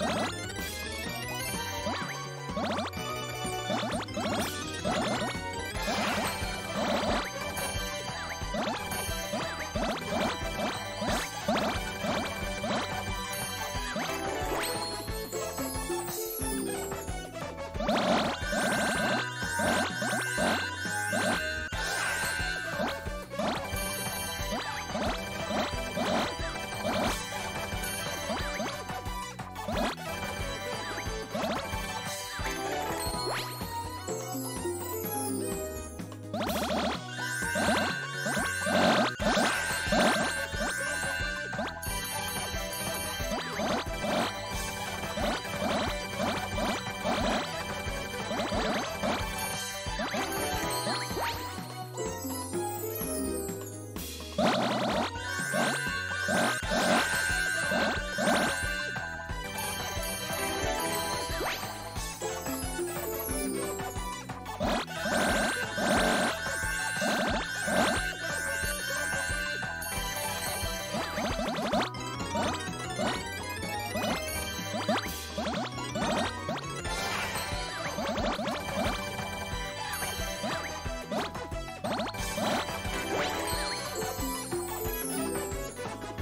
Huh?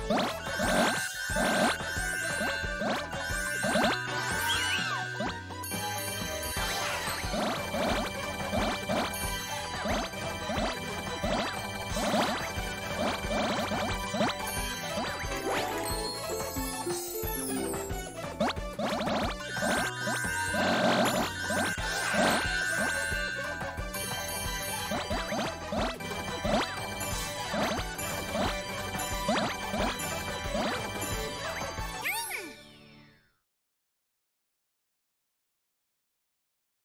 What?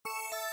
Música